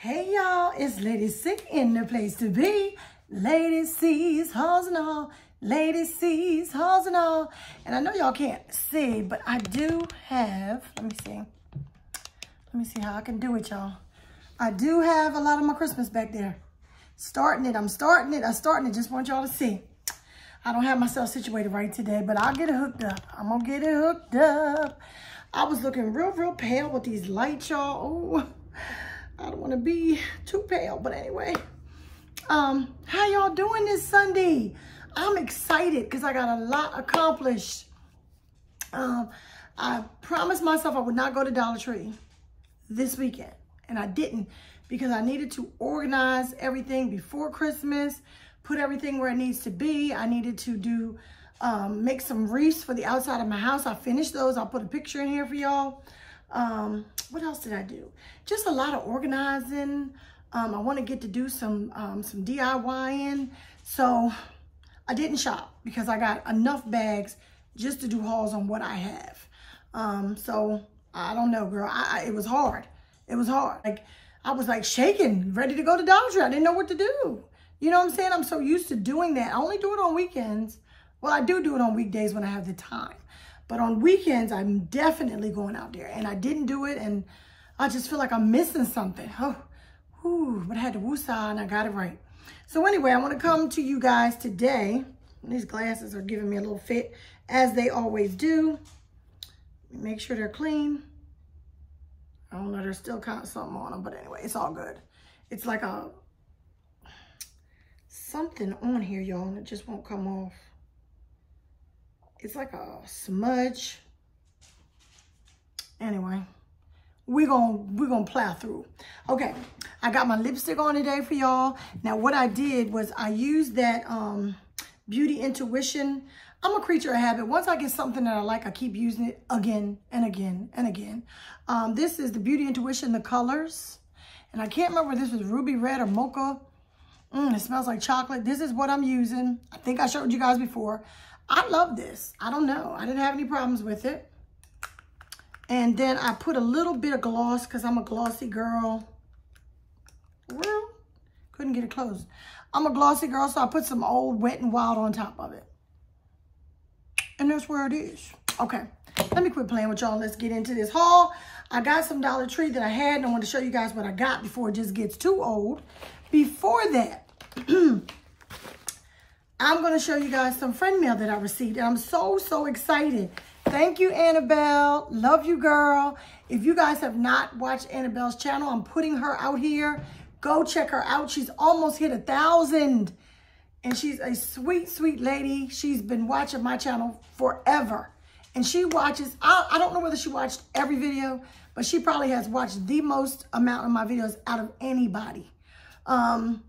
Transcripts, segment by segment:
Hey y'all, it's Lady Sick in the place to be. Lady C's, Hauls and All. Lady C's, Hauls and All. And I know y'all can't see, but I do have, let me see. Let me see how I can do it, y'all. I do have a lot of my Christmas back there. Starting it, I'm starting it, I'm starting it. Just want y'all to see. I don't have myself situated right today, but I'll get it hooked up. I'm gonna get it hooked up. I was looking real, real pale with these lights, y'all. I don't want to be too pale, but anyway. Um, how y'all doing this Sunday? I'm excited because I got a lot accomplished. Um, I promised myself I would not go to Dollar Tree this weekend, and I didn't because I needed to organize everything before Christmas, put everything where it needs to be. I needed to do um, make some wreaths for the outside of my house. I finished those. I'll put a picture in here for y'all. Um, what else did I do? Just a lot of organizing. Um, I want to get to do some um, some DIYing. So I didn't shop because I got enough bags just to do hauls on what I have. Um, so I don't know, girl. I, I, it was hard. It was hard. Like I was like shaking, ready to go to Dollar Tree. I didn't know what to do. You know what I'm saying? I'm so used to doing that. I only do it on weekends. Well, I do do it on weekdays when I have the time. But on weekends, I'm definitely going out there. And I didn't do it, and I just feel like I'm missing something. Oh, whew, but I had to woosah, and I got it right. So anyway, I want to come to you guys today. These glasses are giving me a little fit, as they always do. Make sure they're clean. I don't know, there's still kind of something on them, but anyway, it's all good. It's like a something on here, y'all, and it just won't come off. It's like a smudge. Anyway, we're gonna we're gonna plow through. Okay, I got my lipstick on today for y'all. Now what I did was I used that um beauty intuition. I'm a creature of habit. Once I get something that I like, I keep using it again and again and again. Um, this is the Beauty Intuition, the colors. And I can't remember if this was ruby red or mocha. Mm, it smells like chocolate. This is what I'm using. I think I showed you guys before. I love this. I don't know. I didn't have any problems with it. And then I put a little bit of gloss because I'm a glossy girl. Well, couldn't get it closed. I'm a glossy girl, so I put some old Wet and Wild on top of it. And that's where it is. Okay, let me quit playing with y'all. Let's get into this haul. I got some Dollar Tree that I had, and I want to show you guys what I got before it just gets too old. Before that, I'm going to show you guys some friend mail that I received. And I'm so, so excited. Thank you, Annabelle. Love you, girl. If you guys have not watched Annabelle's channel, I'm putting her out here. Go check her out. She's almost hit a thousand. And she's a sweet, sweet lady. She's been watching my channel forever. And she watches, I, I don't know whether she watched every video, but she probably has watched the most amount of my videos out of anybody. Um,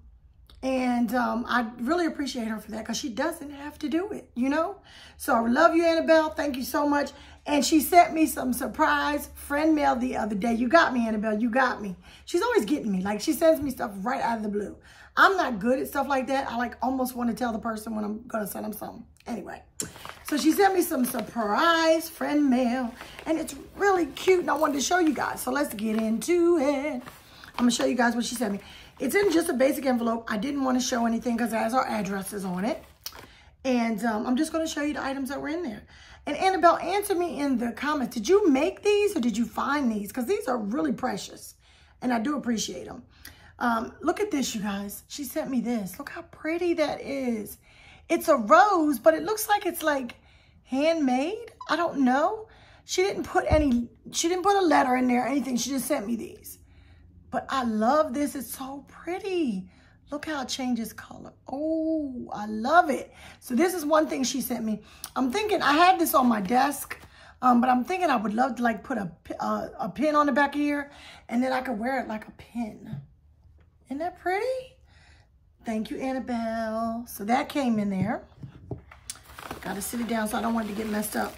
and um, I really appreciate her for that because she doesn't have to do it, you know? So I love you, Annabelle. Thank you so much. And she sent me some surprise friend mail the other day. You got me, Annabelle. You got me. She's always getting me. Like, she sends me stuff right out of the blue. I'm not good at stuff like that. I, like, almost want to tell the person when I'm going to send them something. Anyway, so she sent me some surprise friend mail. And it's really cute. And I wanted to show you guys. So let's get into it. I'm going to show you guys what she sent me. It's in just a basic envelope. I didn't want to show anything because it has our addresses on it. And um, I'm just going to show you the items that were in there. And Annabelle, answer me in the comments. Did you make these or did you find these? Because these are really precious. And I do appreciate them. Um, look at this, you guys. She sent me this. Look how pretty that is. It's a rose, but it looks like it's like handmade. I don't know. She didn't put any, she didn't put a letter in there or anything. She just sent me these. But I love this. It's so pretty. Look how it changes color. Oh, I love it. So this is one thing she sent me. I'm thinking, I had this on my desk, um, but I'm thinking I would love to like put a, a, a pin on the back here and then I could wear it like a pin. Isn't that pretty? Thank you, Annabelle. So that came in there. Got to sit it down so I don't want it to get messed up.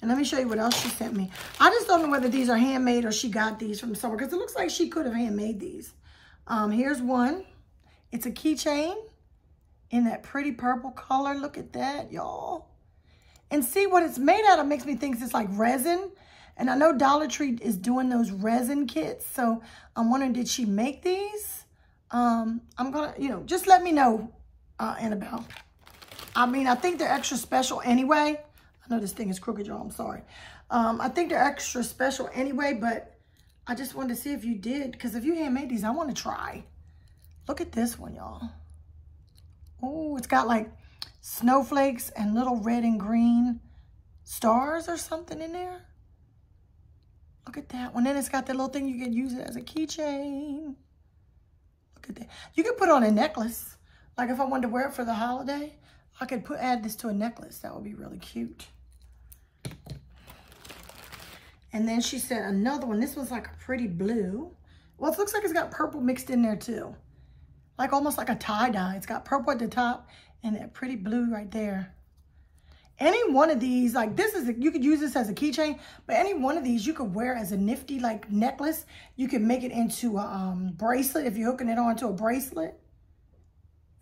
And let me show you what else she sent me. I just don't know whether these are handmade or she got these from somewhere because it looks like she could have handmade these. Um, here's one. It's a keychain in that pretty purple color. Look at that, y'all. And see what it's made out of makes me think it's like resin. And I know Dollar Tree is doing those resin kits. So I'm wondering, did she make these? Um, I'm going to, you know, just let me know, uh, Annabelle. I mean, I think they're extra special anyway. I know this thing is crooked, y'all. I'm sorry. Um, I think they're extra special anyway, but I just wanted to see if you did. Because if you handmade these, I want to try. Look at this one, y'all. Oh, it's got like snowflakes and little red and green stars or something in there. Look at that one. Then it's got that little thing you can use it as a keychain. Look at that. You could put on a necklace. Like if I wanted to wear it for the holiday, I could put add this to a necklace. That would be really cute. And then she said another one. This one's like a pretty blue. Well, it looks like it's got purple mixed in there too. Like almost like a tie-dye. It's got purple at the top and that pretty blue right there. Any one of these, like this is, a, you could use this as a keychain, but any one of these you could wear as a nifty like necklace. You could make it into a um, bracelet if you're hooking it onto a bracelet.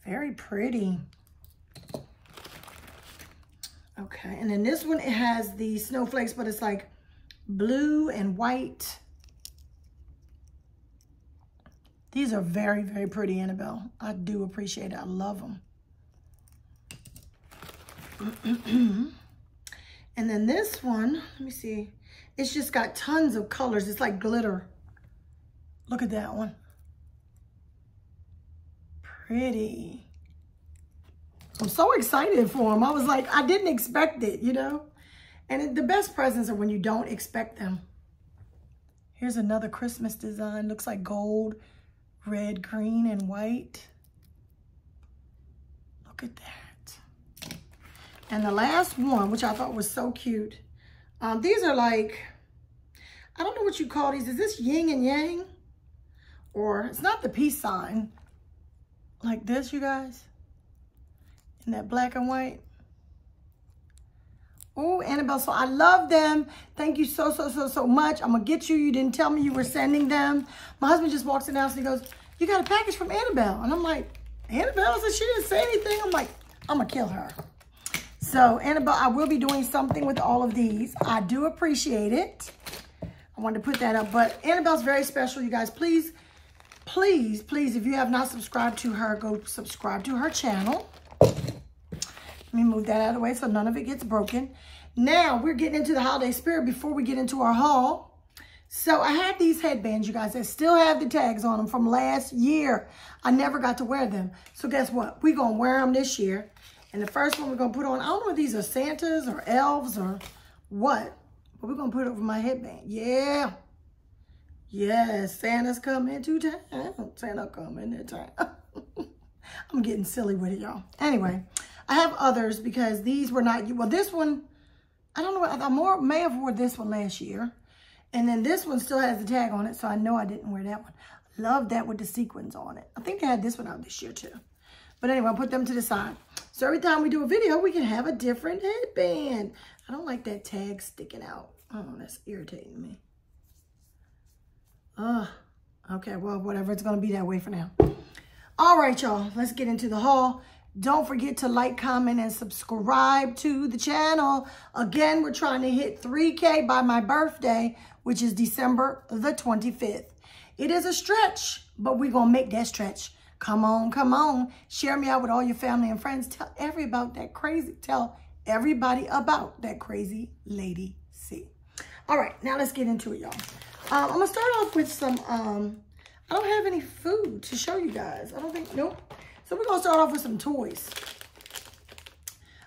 Very pretty. Okay, and then this one, it has the snowflakes, but it's like blue and white. These are very, very pretty, Annabelle. I do appreciate it. I love them. and then this one, let me see. It's just got tons of colors. It's like glitter. Look at that one. Pretty. I'm so excited for them. I was like, I didn't expect it, you know? And the best presents are when you don't expect them. Here's another Christmas design. Looks like gold, red, green, and white. Look at that. And the last one, which I thought was so cute. Um, these are like, I don't know what you call these. Is this yin and yang? Or it's not the peace sign. Like this, you guys in that black and white. Oh, Annabelle, so I love them. Thank you so, so, so, so much. I'm going to get you. You didn't tell me you were sending them. My husband just walks in the house and he goes, you got a package from Annabelle. And I'm like, Annabelle said she didn't say anything. I'm like, I'm going to kill her. So, Annabelle, I will be doing something with all of these. I do appreciate it. I wanted to put that up. But Annabelle's very special, you guys. Please, please, please, if you have not subscribed to her, go subscribe to her channel. Let me move that out of the way so none of it gets broken. Now, we're getting into the holiday spirit before we get into our haul. So I had these headbands, you guys, that still have the tags on them from last year. I never got to wear them. So guess what? We're going to wear them this year. And the first one we're going to put on, I don't know if these are Santas or elves or what. But we're going to put it over my headband. Yeah. Yes, Santa's coming to town. Santa coming to town. I'm getting silly with it, y'all. Anyway, I have others because these were not, well, this one, I don't know, I more may have wore this one last year. And then this one still has the tag on it, so I know I didn't wear that one. Love that with the sequins on it. I think they had this one out this year too. But anyway, I'll put them to the side. So every time we do a video, we can have a different headband. I don't like that tag sticking out. Oh, that's irritating me. Ugh. Okay, well, whatever. It's going to be that way for now. All right, y'all. Let's get into the haul. Don't forget to like, comment, and subscribe to the channel. Again, we're trying to hit 3K by my birthday, which is December the 25th. It is a stretch, but we're going to make that stretch. Come on, come on. Share me out with all your family and friends. Tell everybody about that crazy, tell everybody about that crazy Lady C. All right, now let's get into it, y'all. Um, I'm going to start off with some, um, I don't have any food to show you guys. I don't think, nope. So we're going to start off with some toys.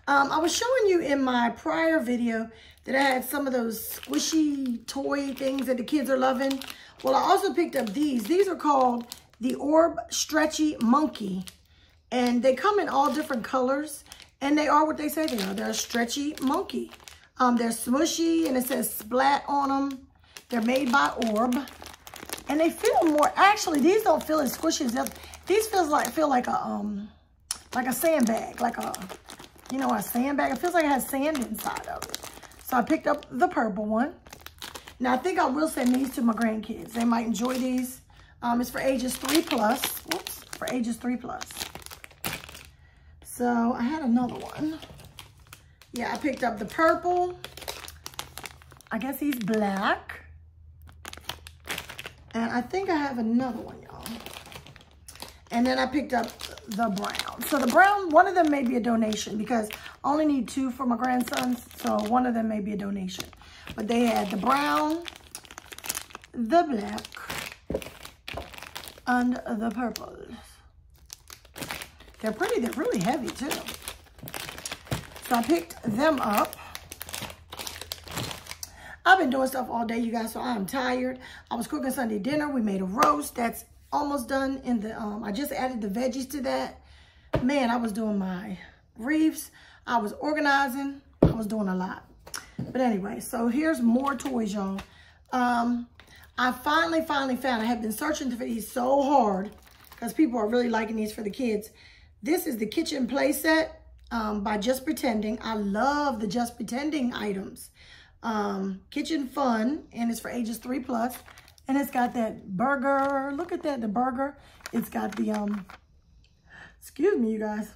Um, I was showing you in my prior video that I had some of those squishy toy things that the kids are loving. Well, I also picked up these. These are called the Orb Stretchy Monkey. And they come in all different colors. And they are what they say they are. They're a stretchy monkey. Um, they're smushy and it says splat on them. They're made by Orb. And they feel more, actually, these don't feel as squishy as the. These feels like feel like a um like a sandbag, like a you know a sandbag. It feels like it has sand inside of it. So I picked up the purple one. Now I think I will send these to my grandkids. They might enjoy these. Um, it's for ages three plus. Whoops, for ages three plus. So I had another one. Yeah, I picked up the purple. I guess he's black. And I think I have another one, y'all. And then I picked up the brown. So the brown, one of them may be a donation because I only need two for my grandsons. So one of them may be a donation. But they had the brown, the black, and the purples. They're pretty. They're really heavy, too. So I picked them up. I've been doing stuff all day, you guys, so I'm tired. I was cooking Sunday dinner. We made a roast. That's almost done in the, um, I just added the veggies to that. Man, I was doing my reefs. I was organizing. I was doing a lot. But anyway, so here's more toys, y'all. Um, I finally, finally found, I have been searching for these so hard because people are really liking these for the kids. This is the kitchen play set um, by Just Pretending. I love the Just Pretending items um, Kitchen Fun, and it's for ages three plus. And it's got that burger. Look at that, the burger. It's got the, um, excuse me, you guys.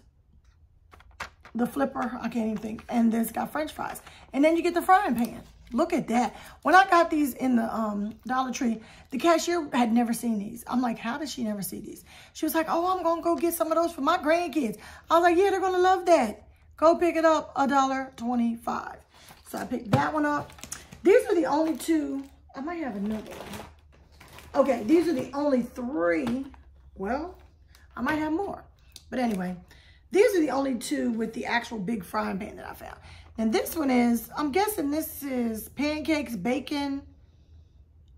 The flipper, I can't even think. And then it's got french fries. And then you get the frying pan. Look at that. When I got these in the um, Dollar Tree, the cashier had never seen these. I'm like, how did she never see these? She was like, oh, I'm going to go get some of those for my grandkids. I was like, yeah, they're going to love that. Go pick it up, a dollar twenty-five. So I picked that one up. These are the only two. I might have another one. Okay, these are the only three. Well, I might have more. But anyway, these are the only two with the actual big frying pan that I found. And this one is, I'm guessing this is pancakes, bacon,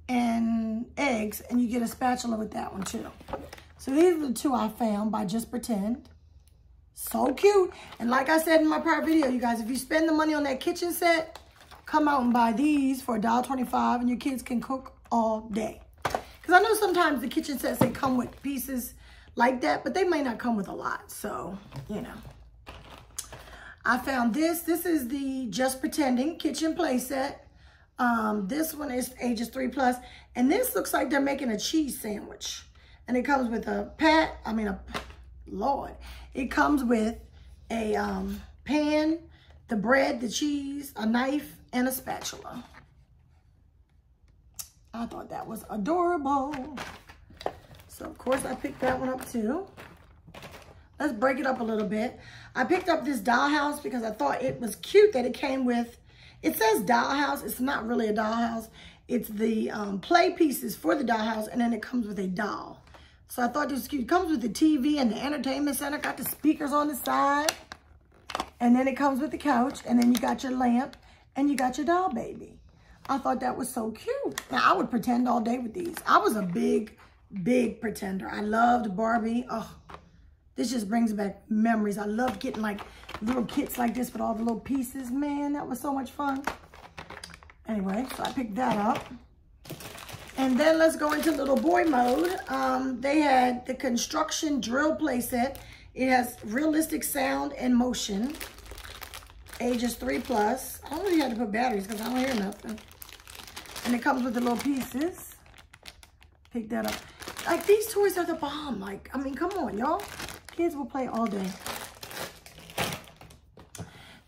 and eggs. And you get a spatula with that one too. So these are the two I found by Just Pretend. So cute. And like I said in my prior video, you guys, if you spend the money on that kitchen set, come out and buy these for $1.25 and your kids can cook all day. Because I know sometimes the kitchen sets, they come with pieces like that, but they may not come with a lot. So, you know. I found this. This is the Just Pretending kitchen play set. Um, this one is ages 3 plus, And this looks like they're making a cheese sandwich. And it comes with a pat, I mean a Lord. It comes with a um, pan, the bread, the cheese, a knife, and a spatula. I thought that was adorable. So, of course, I picked that one up too. Let's break it up a little bit. I picked up this dollhouse because I thought it was cute that it came with, it says dollhouse. It's not really a dollhouse. It's the um, play pieces for the dollhouse, and then it comes with a doll. So I thought this was cute. It comes with the TV and the entertainment center. Got the speakers on the side. And then it comes with the couch. And then you got your lamp. And you got your doll baby. I thought that was so cute. Now, I would pretend all day with these. I was a big, big pretender. I loved Barbie. Oh, this just brings back memories. I loved getting like little kits like this with all the little pieces. Man, that was so much fun. Anyway, so I picked that up. And then let's go into little boy mode. Um, they had the construction drill playset. It has realistic sound and motion. Ages three plus. I only had to put batteries because I don't hear nothing. And it comes with the little pieces. Pick that up. Like these toys are the bomb. Like, I mean, come on, y'all. Kids will play all day.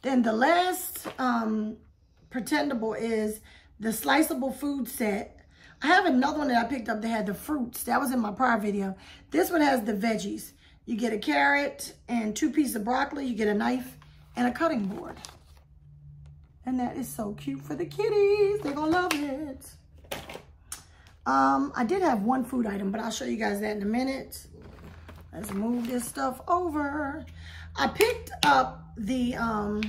Then the last um, pretendable is the sliceable food set I have another one that I picked up that had the fruits. That was in my prior video. This one has the veggies. You get a carrot and two pieces of broccoli. You get a knife and a cutting board. And that is so cute for the kitties. They're to love it. Um, I did have one food item, but I'll show you guys that in a minute. Let's move this stuff over. I picked up the, um,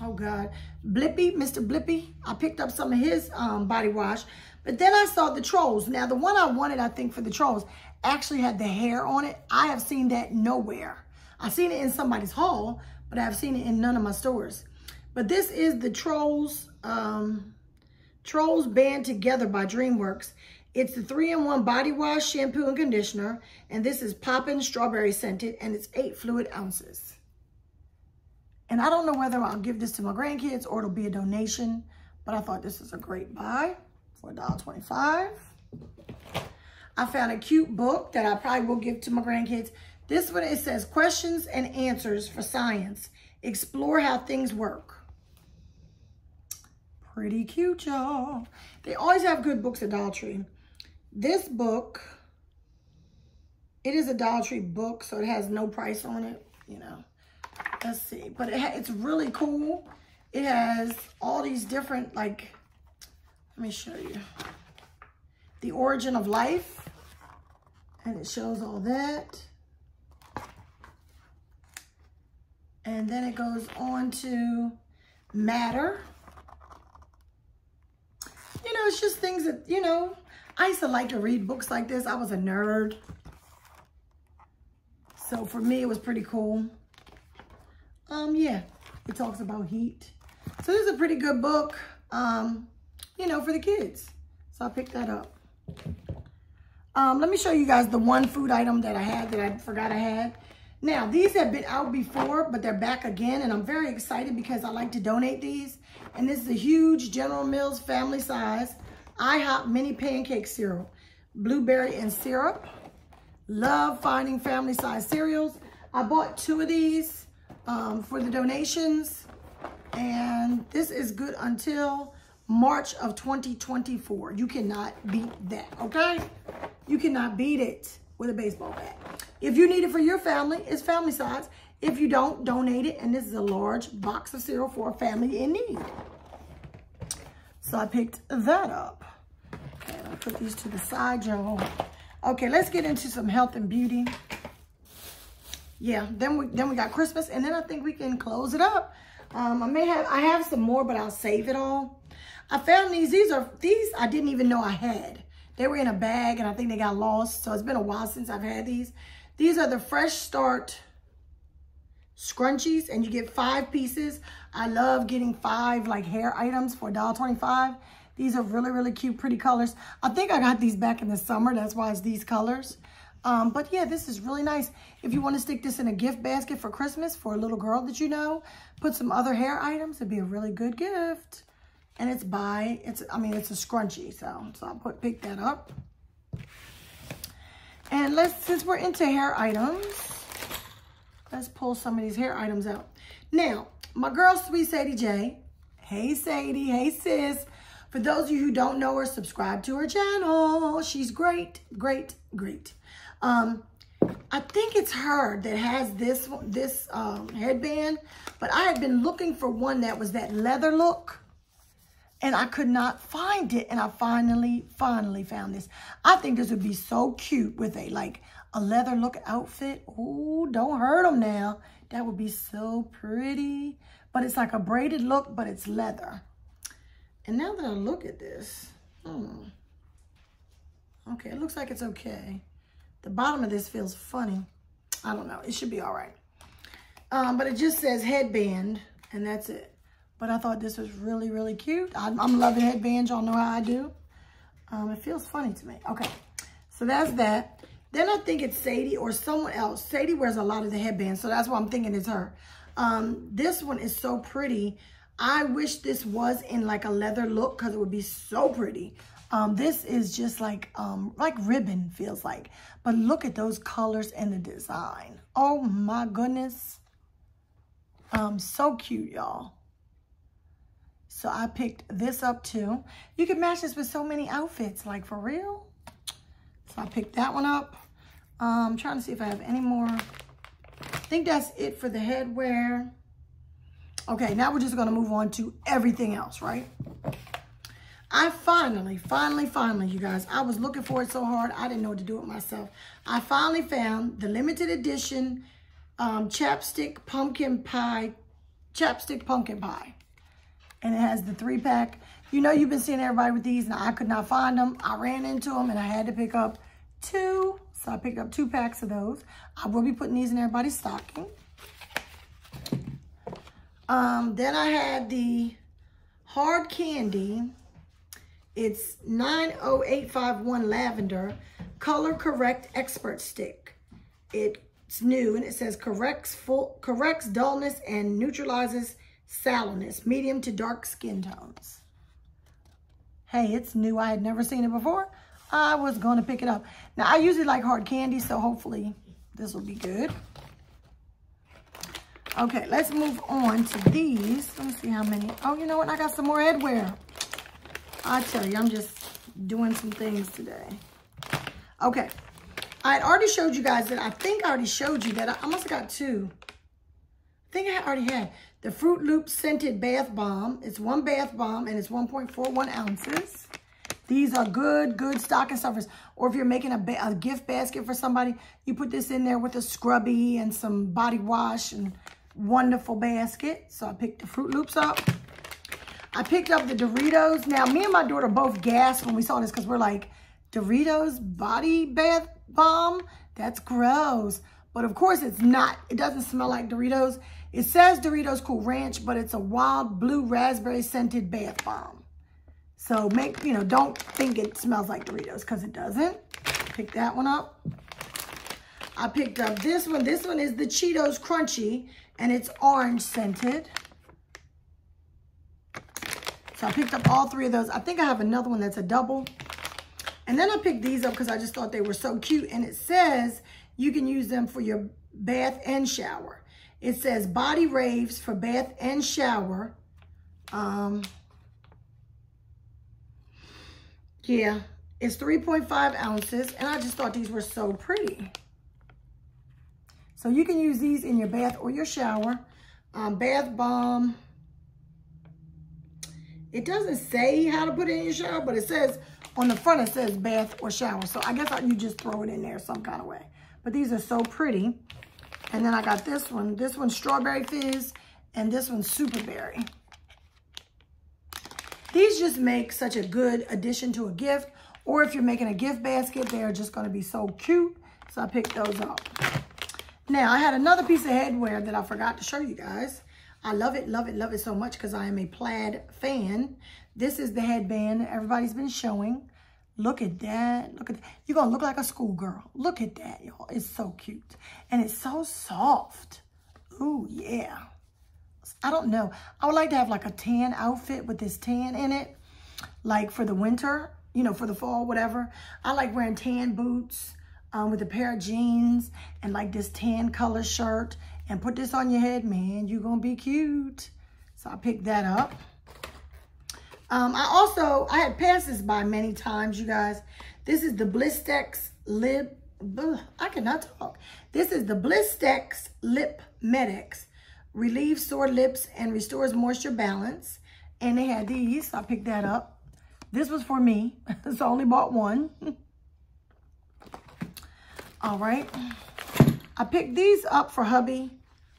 oh God, Blippi, Mr. Blippi. I picked up some of his um, body wash but then I saw the trolls. Now, the one I wanted, I think, for the trolls actually had the hair on it. I have seen that nowhere. I've seen it in somebody's haul, but I've seen it in none of my stores. But this is the Trolls, um, Trolls Band Together by DreamWorks. It's the 3-in-1 body wash, shampoo, and conditioner. And this is Poppin' Strawberry Scented, and it's 8 fluid ounces. And I don't know whether I'll give this to my grandkids or it'll be a donation, but I thought this was a great buy for $1.25. I found a cute book that I probably will give to my grandkids. This one, it says questions and answers for science. Explore how things work. Pretty cute, y'all. They always have good books at Dollar Tree. This book, it is a Dollar Tree book, so it has no price on it, you know. Let's see. But it it's really cool. It has all these different, like, let me show you. The origin of life. And it shows all that. And then it goes on to matter. Know, it's just things that, you know, I used to like to read books like this. I was a nerd. So for me, it was pretty cool. Um, yeah, it talks about heat. So this is a pretty good book, um, you know, for the kids. So I picked that up. Um, let me show you guys the one food item that I had that I forgot I had. Now, these have been out before, but they're back again, and I'm very excited because I like to donate these. And this is a huge General Mills family size IHOP mini pancake cereal, blueberry and syrup. Love finding family size cereals. I bought two of these um, for the donations, and this is good until March of 2024. You cannot beat that, okay? You cannot beat it with a baseball bat. If you need it for your family, it's family size. If you don't, donate it. And this is a large box of cereal for a family in need. So I picked that up. And I put these to the side, y'all. Okay, let's get into some health and beauty. Yeah, then we then we got Christmas, and then I think we can close it up. Um, I may have I have some more, but I'll save it all. I found these. These are these I didn't even know I had. They were in a bag and I think they got lost. So it's been a while since I've had these. These are the Fresh Start scrunchies and you get five pieces. I love getting five like hair items for $1.25. These are really, really cute, pretty colors. I think I got these back in the summer. That's why it's these colors. Um, but yeah, this is really nice. If you want to stick this in a gift basket for Christmas for a little girl that you know, put some other hair items. It'd be a really good gift and it's by, it's, I mean, it's a scrunchie, so, so I'll put, pick that up. And let's, since we're into hair items, let's pull some of these hair items out. Now, my girl, Sweet Sadie J, hey Sadie, hey sis, for those of you who don't know her, subscribe to her channel. She's great, great, great. Um, I think it's her that has this this um, headband, but I had been looking for one that was that leather look and I could not find it. And I finally, finally found this. I think this would be so cute with a, like, a leather look outfit. Ooh, don't hurt them now. That would be so pretty. But it's like a braided look, but it's leather. And now that I look at this, hmm. Okay, it looks like it's okay. The bottom of this feels funny. I don't know. It should be all right. Um, but it just says headband, and that's it. But I thought this was really, really cute. I'm, I'm loving headbands. Y'all know how I do. Um, it feels funny to me. Okay, so that's that. Then I think it's Sadie or someone else. Sadie wears a lot of the headbands, so that's why I'm thinking it's her. Um, this one is so pretty. I wish this was in like a leather look because it would be so pretty. Um, this is just like, um, like ribbon feels like. But look at those colors and the design. Oh my goodness. Um, so cute, y'all. So I picked this up too. You can match this with so many outfits, like for real. So I picked that one up. Um, I'm trying to see if I have any more. I think that's it for the headwear. Okay, now we're just gonna move on to everything else, right? I finally, finally, finally, you guys, I was looking for it so hard, I didn't know what to do with myself. I finally found the limited edition um, chapstick pumpkin pie, chapstick pumpkin pie and it has the three pack. You know you've been seeing everybody with these and I could not find them. I ran into them and I had to pick up two. So I picked up two packs of those. I will be putting these in everybody's stocking. Um, then I had the hard candy. It's 90851 lavender color correct expert stick. It's new and it says corrects full corrects dullness and neutralizes sallowness, medium to dark skin tones. Hey, it's new. I had never seen it before. I was going to pick it up. Now, I usually like hard candy, so hopefully this will be good. Okay, let's move on to these. Let me see how many. Oh, you know what? I got some more headwear. I tell you, I'm just doing some things today. Okay. I had already showed you guys that. I think I already showed you that. I must have got two. I think I already had. The Froot Loop Scented Bath Bomb. It's one bath bomb and it's 1.41 ounces. These are good, good stocking stuffers. Or if you're making a, a, gift basket for somebody, you put this in there with a scrubby and some body wash and wonderful basket. So I picked the Froot Loops up. I picked up the Doritos. Now, me and my daughter both gasped when we saw this because we're like, Doritos body bath bomb? That's gross. But of course it's not. It doesn't smell like Doritos. It says Doritos Cool Ranch, but it's a wild blue raspberry scented bath bomb. So make, you know, don't think it smells like Doritos because it doesn't. Pick that one up. I picked up this one. This one is the Cheetos Crunchy and it's orange scented. So I picked up all three of those. I think I have another one that's a double. And then I picked these up because I just thought they were so cute. And it says you can use them for your bath and shower. It says body raves for bath and shower. Um, yeah, it's 3.5 ounces. And I just thought these were so pretty. So you can use these in your bath or your shower. Um, bath bomb. It doesn't say how to put it in your shower, but it says on the front, it says bath or shower. So I guess you just throw it in there some kind of way. But these are so pretty. And then I got this one. This one's strawberry fizz and this one's super berry. These just make such a good addition to a gift. Or if you're making a gift basket, they're just going to be so cute. So I picked those up. Now, I had another piece of headwear that I forgot to show you guys. I love it, love it, love it so much because I am a plaid fan. This is the headband everybody's been showing. Look at that. Look at that. You're going to look like a schoolgirl. Look at that, y'all. It's so cute. And it's so soft. Ooh, yeah. I don't know. I would like to have like a tan outfit with this tan in it. Like for the winter, you know, for the fall, whatever. I like wearing tan boots um, with a pair of jeans and like this tan color shirt and put this on your head, man. You're going to be cute. So I picked that up. Um, I also, I had passed this by many times, you guys. This is the Blistex Lip, ugh, I cannot talk. This is the Blistex Lip Medex. Relieves sore lips and restores moisture balance. And they had these, so I picked that up. This was for me, so I only bought one. All right. I picked these up for hubby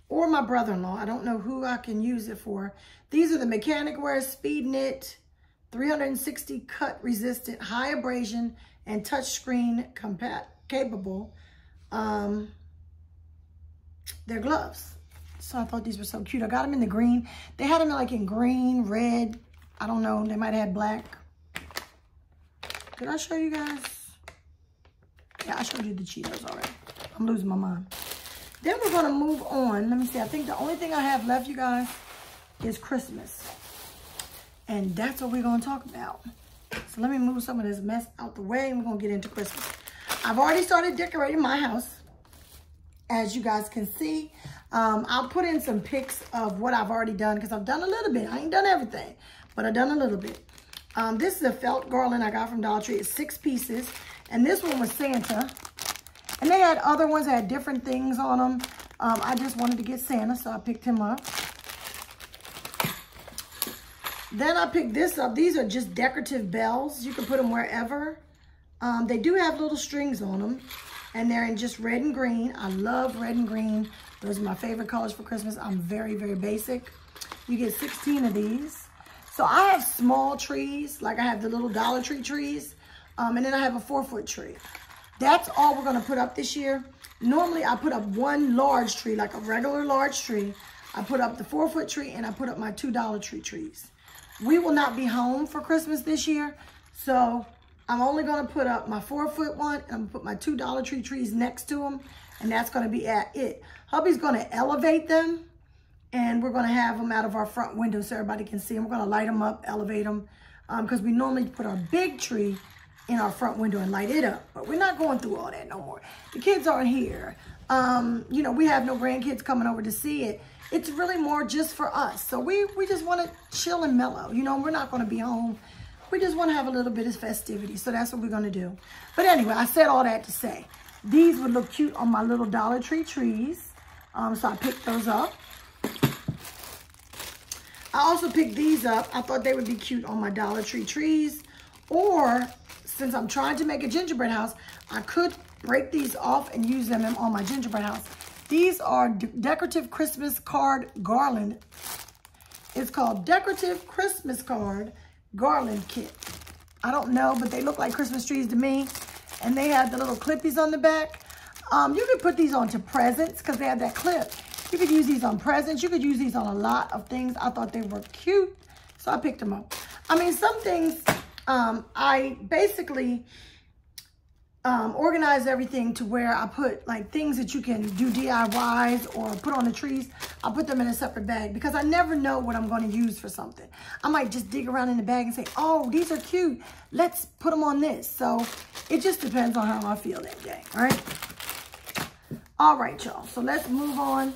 or my brother-in-law. I don't know who I can use it for. These are the Mechanix Wear Speed Knit 360 cut resistant, high abrasion, and touchscreen compat capable. Um, they're gloves. So I thought these were so cute. I got them in the green. They had them like in green, red. I don't know. They might have had black. Did I show you guys? Yeah, I showed you the Cheetos already. I'm losing my mind. Then we're going to move on. Let me see. I think the only thing I have left, you guys, is Christmas. And that's what we're going to talk about. So let me move some of this mess out the way and we're going to get into Christmas. I've already started decorating my house. As you guys can see, um, I'll put in some pics of what I've already done because I've done a little bit. I ain't done everything, but I've done a little bit. Um, this is a felt garland I got from Dollar Tree. It's six pieces. And this one was Santa. And they had other ones that had different things on them. Um, I just wanted to get Santa, so I picked him up. Then I picked this up. These are just decorative bells. You can put them wherever. Um, they do have little strings on them. And they're in just red and green. I love red and green. Those are my favorite colors for Christmas. I'm very, very basic. You get 16 of these. So I have small trees. Like I have the little Dollar Tree trees. Um, and then I have a four foot tree. That's all we're going to put up this year. Normally, I put up one large tree, like a regular large tree. I put up the four foot tree and I put up my two Dollar Tree trees. We will not be home for Christmas this year. So I'm only going to put up my four foot one. I'm going to put my two Dollar Tree trees next to them. And that's going to be at it. Hubby's going to elevate them. And we're going to have them out of our front window so everybody can see them. We're going to light them up, elevate them. Because um, we normally put our big tree in our front window and light it up. But we're not going through all that no more. The kids aren't here. Um, you know, we have no grandkids coming over to see it. It's really more just for us. So we, we just want to chill and mellow. You know, we're not going to be home. We just want to have a little bit of festivity. So that's what we're going to do. But anyway, I said all that to say, these would look cute on my little Dollar Tree trees. Um, so I picked those up. I also picked these up. I thought they would be cute on my Dollar Tree trees. Or, since I'm trying to make a gingerbread house, I could break these off and use them on my gingerbread house. These are decorative Christmas card garland. It's called Decorative Christmas Card Garland Kit. I don't know, but they look like Christmas trees to me. And they have the little clippies on the back. Um, you could put these onto presents because they have that clip. You could use these on presents. You could use these on a lot of things. I thought they were cute, so I picked them up. I mean, some things um, I basically um, organize everything to where I put like things that you can do DIYs or put on the trees. I'll put them in a separate bag because I never know what I'm going to use for something. I might just dig around in the bag and say, oh, these are cute. Let's put them on this. So it just depends on how I feel that day. All right. All right, y'all. So let's move on.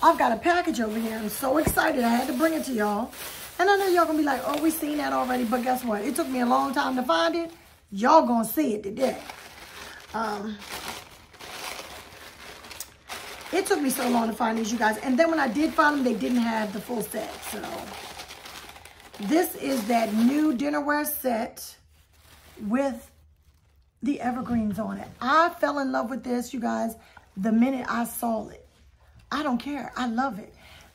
I've got a package over here. I'm so excited. I had to bring it to y'all. And I know y'all gonna be like, oh, we seen that already. But guess what? It took me a long time to find it. Y'all gonna see it today. Um, it took me so long to find these, you guys. And then when I did find them, they didn't have the full set. So this is that new dinnerware set with the evergreens on it. I fell in love with this, you guys, the minute I saw it. I don't care. I love it.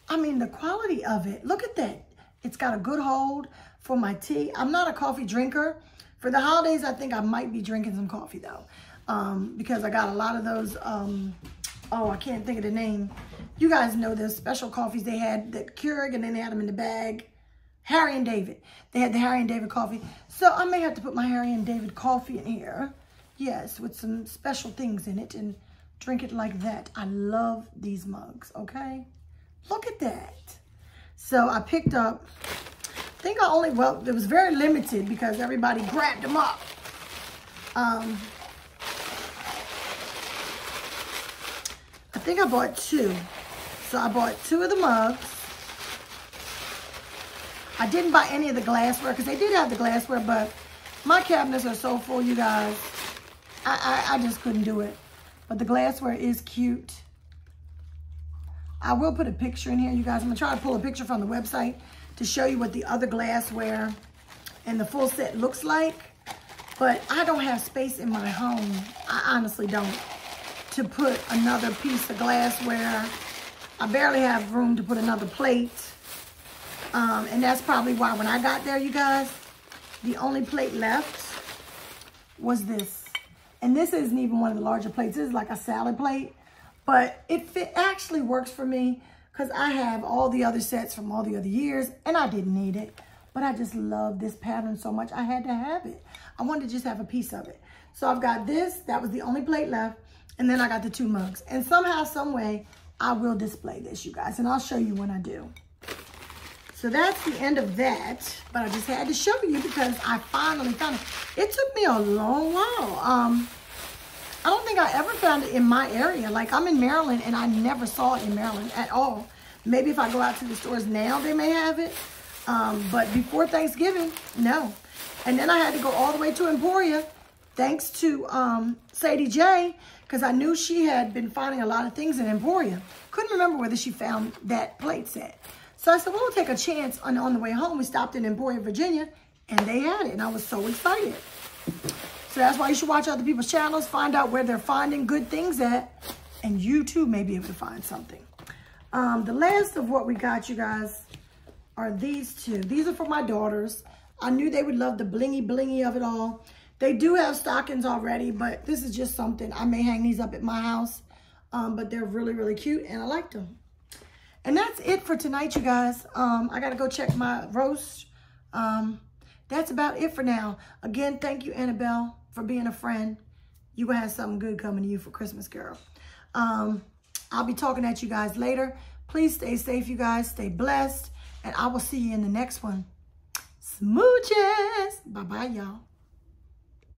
I mean, the quality of it. Look at that. It's got a good hold for my tea. I'm not a coffee drinker. For the holidays, I think I might be drinking some coffee, though. Um, because I got a lot of those, um, oh, I can't think of the name. You guys know the special coffees they had that Keurig, and then they had them in the bag. Harry and David. They had the Harry and David coffee. So I may have to put my Harry and David coffee in here. Yes, with some special things in it and drink it like that. I love these mugs, okay? Look at that. So I picked up, I think I only, well, it was very limited because everybody grabbed them up. Um, think I bought two. So I bought two of the mugs. I didn't buy any of the glassware because they did have the glassware, but my cabinets are so full, you guys. I, I, I just couldn't do it. But the glassware is cute. I will put a picture in here, you guys. I'm going to try to pull a picture from the website to show you what the other glassware and the full set looks like. But I don't have space in my home. I honestly don't. To put another piece of glassware. I barely have room to put another plate. Um, and that's probably why when I got there, you guys, the only plate left was this. And this isn't even one of the larger plates. This is like a salad plate. But it fit, actually works for me because I have all the other sets from all the other years and I didn't need it. But I just love this pattern so much. I had to have it. I wanted to just have a piece of it. So I've got this. That was the only plate left. And then I got the two mugs. And somehow, some way, I will display this, you guys. And I'll show you when I do. So that's the end of that. But I just had to show you because I finally found it. It took me a long while. Um, I don't think I ever found it in my area. Like I'm in Maryland and I never saw it in Maryland at all. Maybe if I go out to the stores now, they may have it. Um, but before Thanksgiving, no. And then I had to go all the way to Emporia, thanks to um, Sadie J, because I knew she had been finding a lot of things in Emporia. Couldn't remember whether she found that plate set. So I said, well, we'll take a chance. On, on the way home, we stopped in Emporia, Virginia, and they had it. And I was so excited. So that's why you should watch other people's channels, find out where they're finding good things at, and you too may be able to find something. Um, the last of what we got, you guys, are these two. These are for my daughters. I knew they would love the blingy blingy of it all. They do have stockings already, but this is just something. I may hang these up at my house, um, but they're really, really cute, and I like them. And that's it for tonight, you guys. Um, I got to go check my roast. Um, that's about it for now. Again, thank you, Annabelle, for being a friend. You will have something good coming to you for Christmas, girl. Um, I'll be talking at you guys later. Please stay safe, you guys. Stay blessed. And I will see you in the next one. Smooches. Bye-bye, y'all.